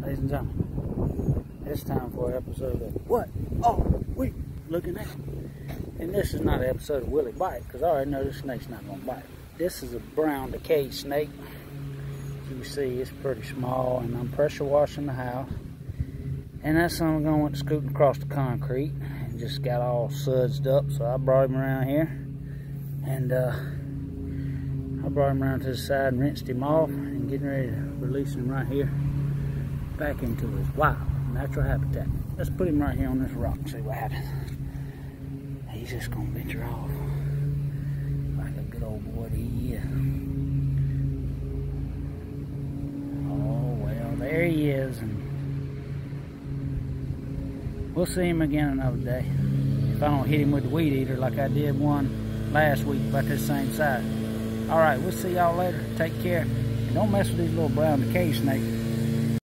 ladies and gentlemen, it's time for an episode of What Are We Looking At? And this is not an episode of Willie Bite, because I already know this snake's not going to bite. This is a brown decayed snake. You can see, it's pretty small, and I'm pressure washing the house. And that son going went scooting across the concrete and just got all sudsed up, so I brought him around here. And uh, I brought him around to the side and rinsed him off and getting ready to release him right here back into his wild natural habitat. Let's put him right here on this rock and see what happens. He's just gonna venture off like a good old boy that he is. Oh well, there he is, and we'll see him again another day. If I don't hit him with the weed eater like I did one last week about this same size. All right, we'll see y'all later. Take care. And don't mess with these little brown DeKay snakes.